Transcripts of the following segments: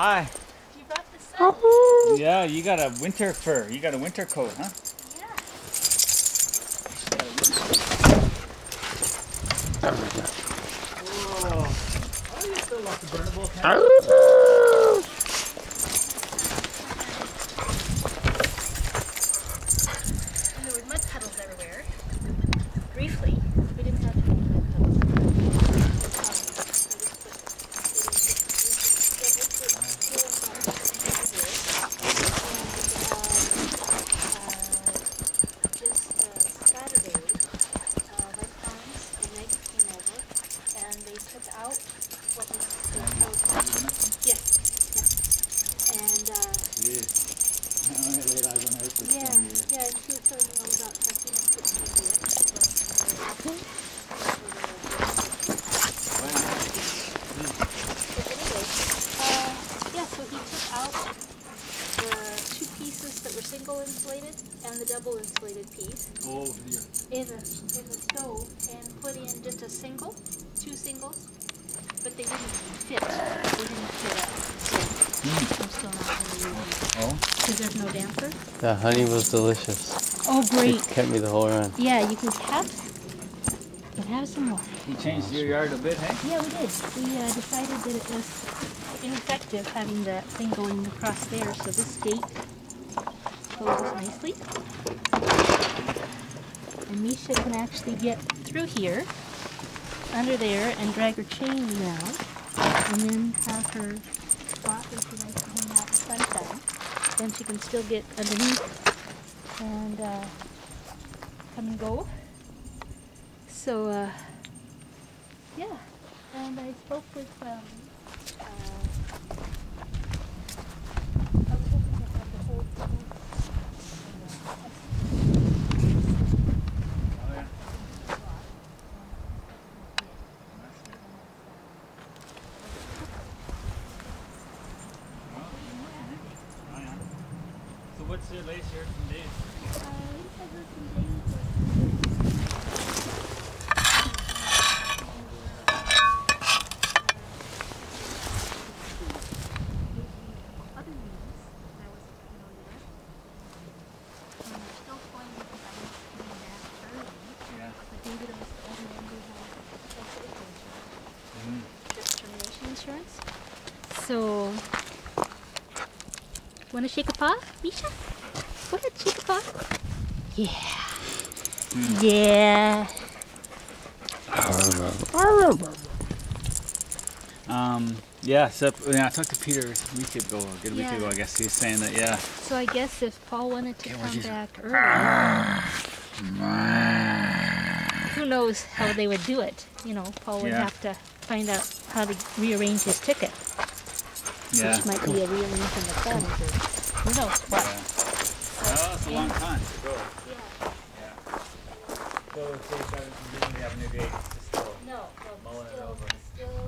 Hi. You brought the sun? Yeah, you got a winter fur. You got a winter coat, huh? Yeah. Whoa. Oh, you still lost the burnable And there were mud puddles everywhere. Briefly, we didn't have any mud puddles. Just uh, Saturday, uh, my parents and Meg came over and they took out what was the code. Yes, yes. And uh, yeah, yeah, and she was telling me all about testing and putting in the extra uh, yeah, so he took out the two pieces that were single insulated and the double insulated piece Oh, in the, uh, in the stove and put in just a single, two singles, but they didn't fit. They didn't fit up. So I'm still not really using them. Oh. Because there's no damper. The honey was delicious. Oh, It kept me the whole run. Yeah, you can have, you can have some more. You changed your yard a bit, hey? Yeah, we did. We uh, decided that it was ineffective having that thing going across there, so this gate closes nicely. And Misha can actually get through here, under there, and drag her chain around, and then have her spot where she likes to hang out the sunshine. Then she can still get underneath and uh, come and go. So, uh, yeah, and I spoke with, um, uh, I was hoping to have the whole thing, Oh, yeah. Oh, yeah. So what's your latest year from days? uh, we had those some days where- other meetings that I wasn't familiar with. And we're still going because I was coming back early. Yeah. But David was the only one who had transportation Mm. just termination insurance. So, want to shake a paw, Misha? Go ahead, shake a paw. Yeah. Yeah. Um, yeah, so yeah, I talked to Peter a week ago, a good week Yeah. ago, I guess. He was saying that, yeah. So I guess if Paul wanted to Okay, come what'd you say? back early, who knows how they would do it? You know, Paul would Yeah. have to find out how to rearrange his ticket, Yeah. which might be a rearrange in the phone. Who knows what? Yeah. Oh, well, it's a long time to go. Yeah. Yeah. So if they started to really have a new date, it's just still. No, no, Mulling it over. still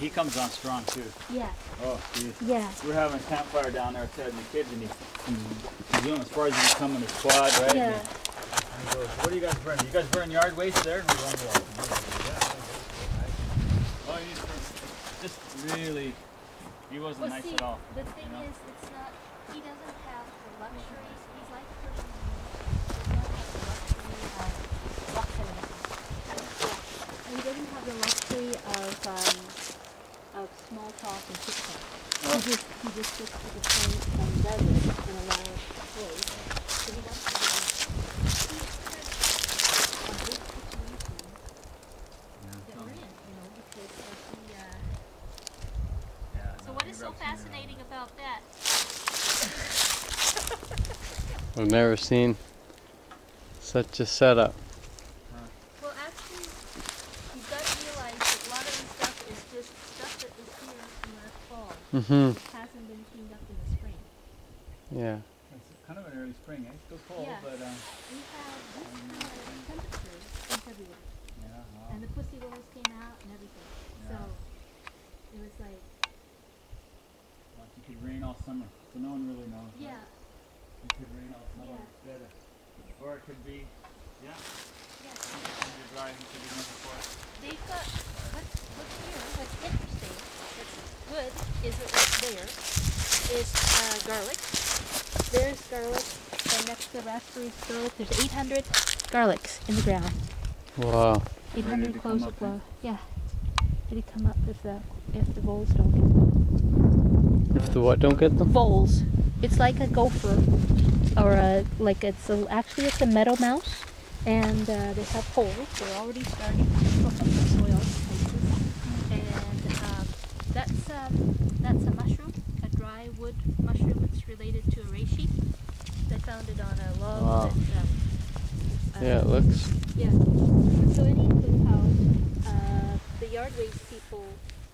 he comes on strong too. Yeah, Oh, geez. yeah. We're having a campfire down there, Ted and the kids, and he, he's doing as far as he can come in his quad, right? Yeah. And he goes, "What do you guys burn? You guys burn yard waste there?" And we run well. Oh, he's just really, he wasn't Well, nice see, at all. the thing know? is, it's not, he doesn't have the luxuries, he's like a person who does not have the luxury of luxury. And he doesn't have the luxury of, um, of small talk and chit chat. Oh. He just, he just sticks to the point and does it in a loud voice. So he wants to be, he's kind of a big situation that we're in, you know, because like he, uh, Yeah, so no, what he is so rubs me the wrong fascinating about that? I've never seen such a setup. Well, actually, you've got to realize that a lot of this stuff is just stuff that was here in the fall. Mm-hmm. Hasn't been cleaned up in the spring. Yeah. It's kind of an early spring, eh? Still cold, Yeah. but uh, We had this kind of temperature in February, yeah. wow. and the pussy willows came out and everything. So it was like, Like it could rain all summer, so no one really knows. right? yeah, It could rain all summer Yeah. instead of, or it could be, yeah, yeah. it dry, it could be nothing for it. They've got what's what's here. What's interesting, what's good, is that what's there is uh, garlic. There's garlic, and next to the raspberries garlic. There's 800 garlics in the ground. Wow. 800 to close come of up, eh? Yeah. Ready to come up if the if the voles don't get them. If the what don't get them? Voles. It's like a gopher, or a like it's a, actually it's a meadow mouse, and uh, they have holes. They're already starting to cook up the soil in places. And um, that's um, that's a mushroom, a dry wood mushroom. It's related to a reishi. They found it on a log. Wow. That, um, Yeah, uh, it looks. yeah. So anything how uh, the yard waste people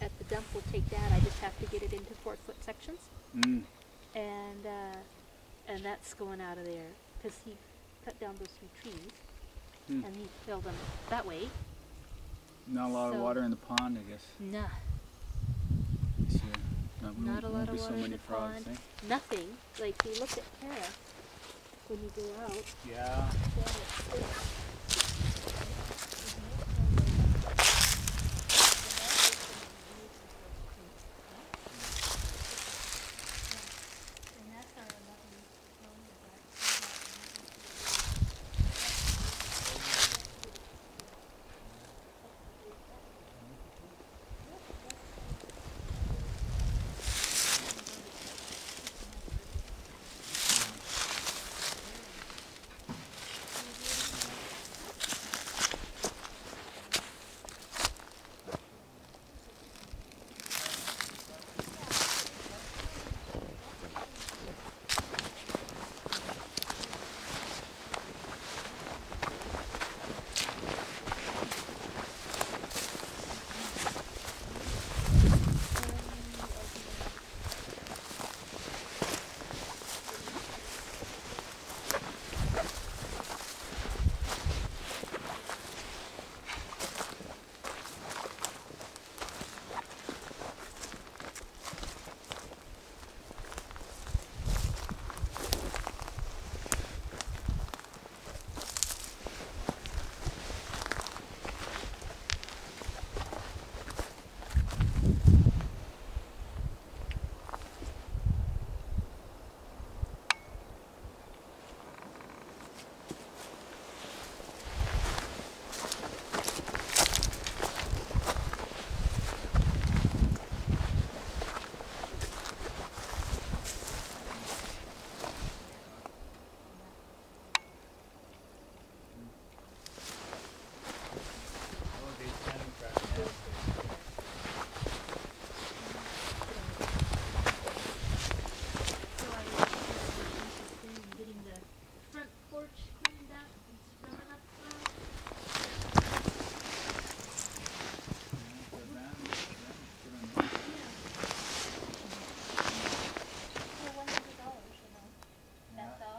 at the dump will take that. I just have to get it into four foot sections, Mm. and uh, and that's going out of there because he cut down those few trees, Hmm. and he filled them that way. Not a lot of water in the pond, I guess. Nah, This year. Not, Not a lot of so water in the frogs, pond. eh? nothing. Like you look at Tara when you go out. Yeah. yeah,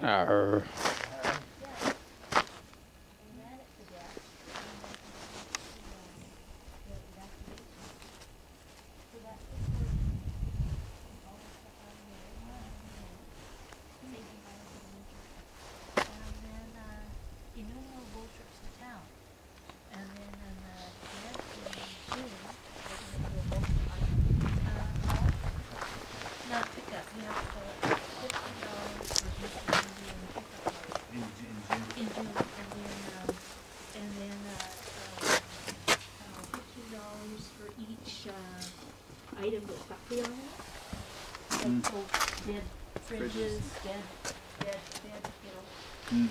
Arr. Yeah. I ran it to death. and then, uh, the evacuation. June. in June, and then, um, and then, uh, uh, uh, fifteen dollars for each, uh, item that's got food on it. Mm. Like, oh, dead fridges, Fridges. dead, dead, dead, you know, Mm.